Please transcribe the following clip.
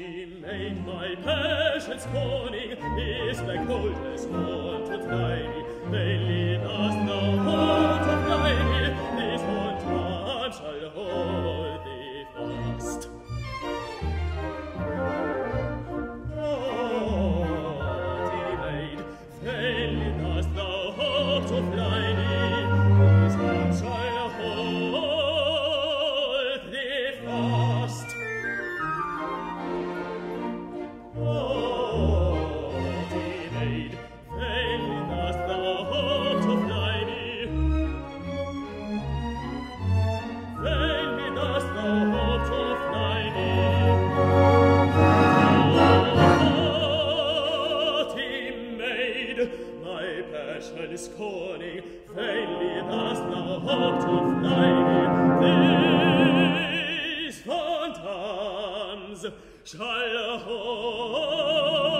Ultimate, my passion's morning is like coldness, haunted tiny. They lead us now Herrschers König, wenn wir das blaue Haupt und Fleige des Fontans schalle hoch.